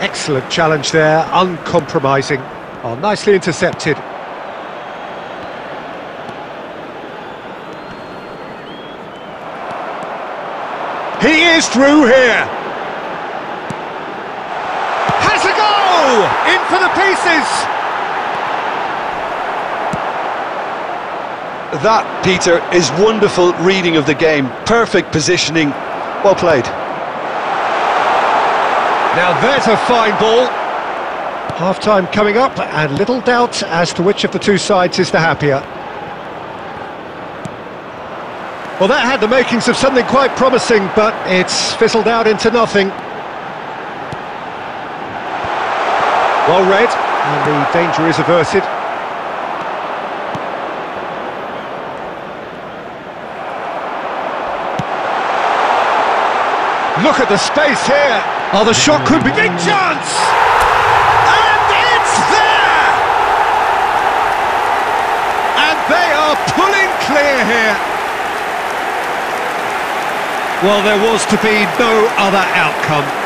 Excellent challenge there, uncompromising. Oh, nicely intercepted. He is through here. Has a goal! In for the pieces! That, Peter, is wonderful reading of the game. Perfect positioning. Well played. Now there's a fine ball. Half-time coming up, and little doubt as to which of the two sides is the happier. Well, that had the makings of something quite promising, but it's fizzled out into nothing. Well read, and the danger is averted. Look at the space here. Oh, the shot could be big chance. And it's there. And they are pulling clear here. Well, there was to be no other outcome.